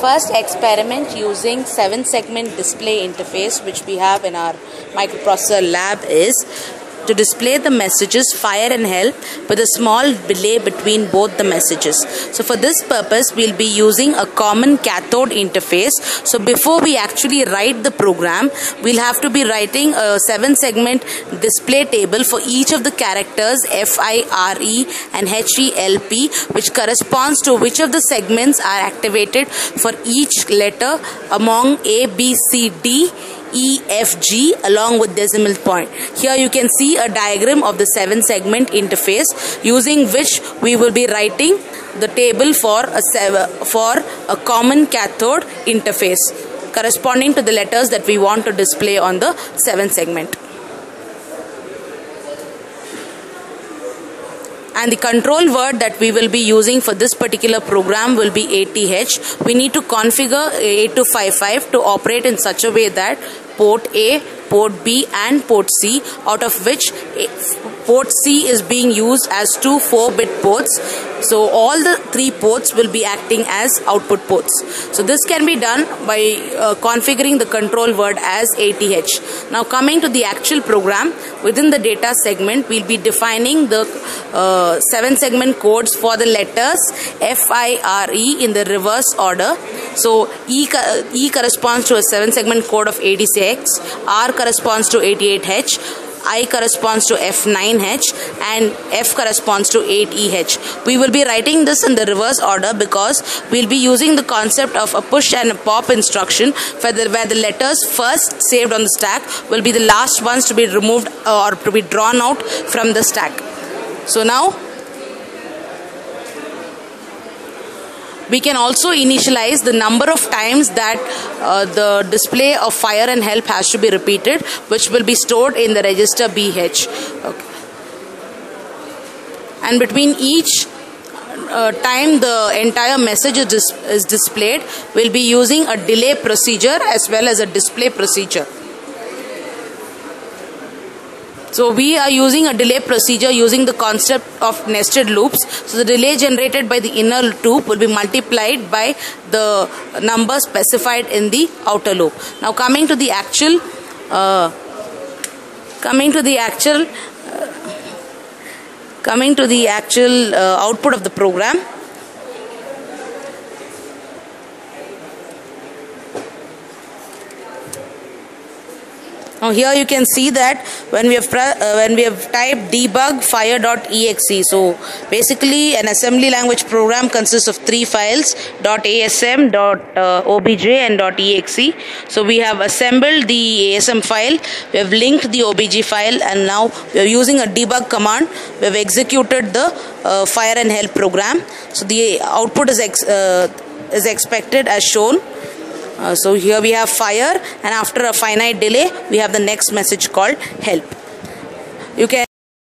first experiment using 7 segment display interface which we have in our microprocessor lab is to display the messages fire and help with a small delay between both the messages. So for this purpose we'll be using a common cathode interface. So before we actually write the program we'll have to be writing a 7 segment display table for each of the characters F, I, R, E and H, E, L, P which corresponds to which of the segments are activated for each letter among A, B, C, D E, F, G along with decimal point. Here you can see a diagram of the 7 segment interface using which we will be writing the table for a, for a common cathode interface corresponding to the letters that we want to display on the 7 segment. And the control word that we will be using for this particular program will be 80H. We need to configure 8255 to operate in such a way that port A, port B and port C out of which port C is being used as two 4-bit ports. So all the three ports will be acting as output ports. So this can be done by uh, configuring the control word as 80H. Now coming to the actual program, within the data segment, we'll be defining the uh, 7 segment codes for the letters F, I, R, E in the reverse order. So E, e corresponds to a 7 segment code of 86, R corresponds to 88H, I corresponds to F9H and F corresponds to 8EH. We will be writing this in the reverse order because we'll be using the concept of a push and a pop instruction the, where the letters first saved on the stack will be the last ones to be removed or to be drawn out from the stack. So now we can also initialize the number of times that uh, the display of fire and help has to be repeated which will be stored in the register BH okay. and between each uh, time the entire message is, dis is displayed we'll be using a delay procedure as well as a display procedure so we are using a delay procedure using the concept of nested loops. So the delay generated by the inner loop will be multiplied by the number specified in the outer loop. Now coming to the actual, uh, coming to the actual, uh, coming to the actual uh, output of the program. Now here you can see that when we have uh, when we have typed debug fire.exe. So basically an assembly language program consists of three files .asm, .obj and .exe. So we have assembled the ASM file, we have linked the OBJ file and now we are using a debug command. We have executed the uh, fire and help program. So the output is ex uh, is expected as shown. Uh, so here we have fire and after a finite delay we have the next message called help. You can